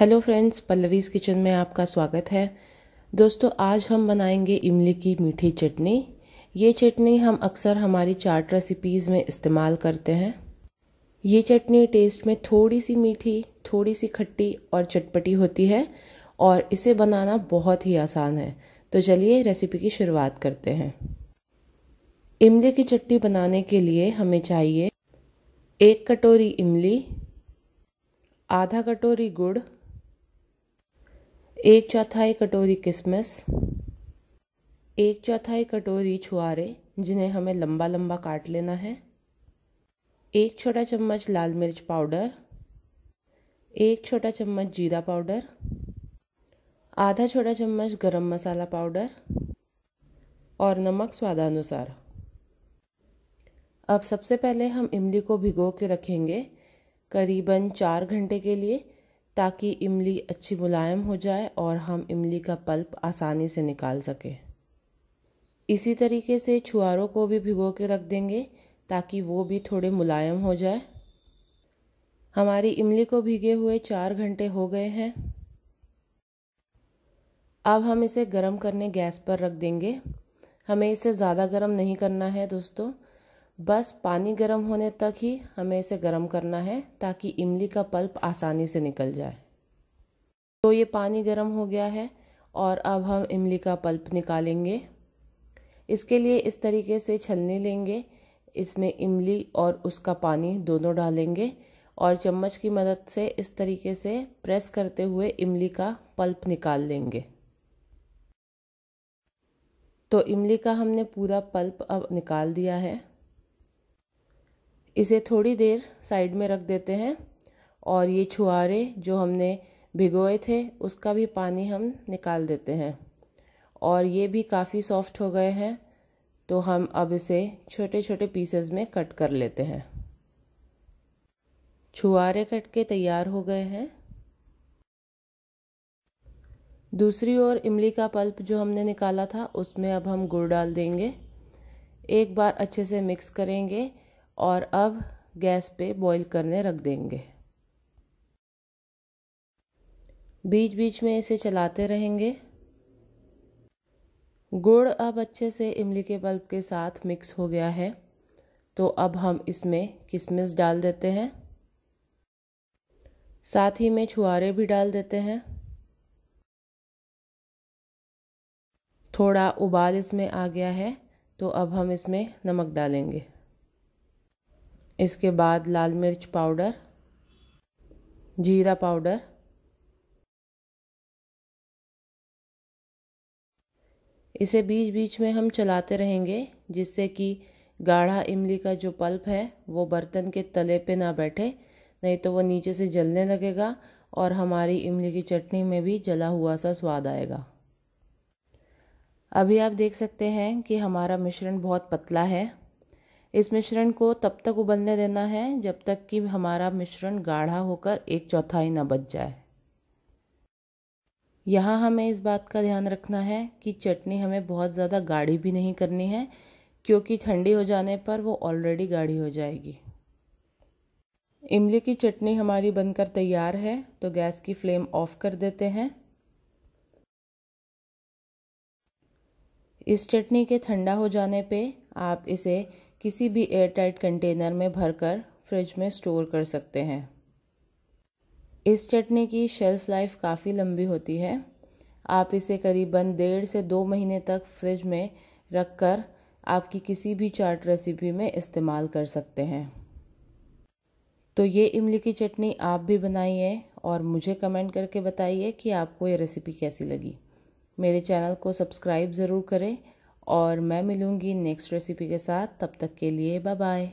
Hello friends Pallavi's kitchen में आपका स्वागत है। दोस्तों, आज हम बनाएँगे इमली की मीठी चटनी। ये चटनी हम अक्सर हमारी चाट रेसिपीज़ में इस्तेमाल करते हैं। ये चटनी टेस्ट में थोड़ी सी मीठी थोड़ी सी खट्टी और चटपटी होती है और इसे बनाना बहुत ही आसान है। तो चलिए रेसिपी की शुरुआत करते हैं। इमली की चटनी बनाने के लिए हमें चाहिए एक कटोरी इमली, आधा कटोरी गुड़ एक चौथाई कटोरी किशमिश एक चौथाई कटोरी छुआरे, जिन्हें हमें लंबा लंबा काट लेना है, एक छोटा चम्मच लाल मिर्च पाउडर, एक छोटा चम्मच जीरा पाउडर, आधा छोटा चम्मच गरम मसाला पाउडर और नमक स्वादानुसार। अब सबसे पहले हम इमली को भिगो के रखेंगे करीबन चार घंटे के लिए। ताकि इमली अच्छी मुलायम हो जाए और हम इमली का पल्प आसानी से निकाल सकें। इसी तरीके से छुआरों को भी भिगो के रख देंगे ताकि वो भी थोड़े मुलायम हो जाए। हमारी इमली को भीगे हुए चार घंटे हो गए हैं। अब हम इसे गर्म करने गैस पर रख देंगे। हमें इसे ज़्यादा गर्म नहीं करना है दोस्तों। बस पानी गर्म होने तक ही हमें इसे गर्म करना है ताकि इमली का पल्प आसानी से निकल जाए। तो ये पानी गर्म हो गया है और अब हम इमली का पल्प निकालेंगे। इसके लिए इस तरीके से छलनी लेंगे। इसमें इमली और उसका पानी दोनों डालेंगे और चम्मच की मदद से इस तरीके से प्रेस करते हुए इमली का पल्प निकाल लेंगे। तो इमली का हमने पूरा पल्प अब निकाल दिया है। इसे थोड़ी देर साइड में रख देते हैं और ये छुआरे जो हमने भिगोए थे, उसका भी पानी हम निकाल देते हैं। और ये भी काफ़ी सॉफ्ट हो गए हैं तो हम अब इसे छोटे छोटे पीसेस में कट कर लेते हैं। छुआरे कट के तैयार हो गए हैं। दूसरी ओर इमली का पल्प जो हमने निकाला था, उसमें अब हम गुड़ डाल देंगे। एक बार अच्छे से मिक्स करेंगे। और अब गैस पे बॉईल करने रख देंगे। बीच बीच में इसे चलाते रहेंगे। गुड़ अब अच्छे से इमली के बल्ब के साथ मिक्स हो गया है। तो अब हम इसमें किशमिश डाल देते हैं। साथ ही में छुआरे भी डाल देते हैं। थोड़ा उबाल इसमें आ गया है। तो अब हम इसमें नमक डालेंगे। इसके बाद लाल मिर्च पाउडर, जीरा पाउडर, इसे बीच बीच में हम चलाते रहेंगे, जिससे कि गाढ़ा इमली का जो पल्प है, वो बर्तन के तले पे ना बैठे, नहीं तो वो नीचे से जलने लगेगा और हमारी इमली की चटनी में भी जला हुआ सा स्वाद आएगा। अभी आप देख सकते हैं कि हमारा मिश्रण बहुत पतला है इस मिश्रण को तब तक उबलने देना है जब तक कि हमारा मिश्रण गाढ़ा होकर एक चौथाई न बच जाए। यहाँ हमें इस बात का ध्यान रखना है कि चटनी हमें बहुत ज़्यादा गाढ़ी भी नहीं करनी है, क्योंकि ठंडी हो जाने पर वो ऑलरेडी गाढ़ी हो जाएगी। इमली की चटनी हमारी बनकर तैयार है तो गैस की फ्लेम ऑफ़ कर देते हैं। इस चटनी के ठंडा हो जाने पे आप इसे किसी भी एयरटाइट कंटेनर में भरकर फ्रिज में स्टोर कर सकते हैं। इस चटनी की शेल्फ़ लाइफ काफ़ी लंबी होती है। आप इसे करीबन डेढ़ से दो महीने तक फ्रिज में रख कर आपकी किसी भी चाट रेसिपी में इस्तेमाल कर सकते हैं। तो ये इमली की चटनी आप भी बनाइए और मुझे कमेंट करके बताइए कि आपको ये रेसिपी कैसी लगी। मेरे चैनल को सब्सक्राइब ज़रूर करें और मैं मिलूँगी नेक्स्ट रेसिपी के साथ तब तक के लिए बाय बाय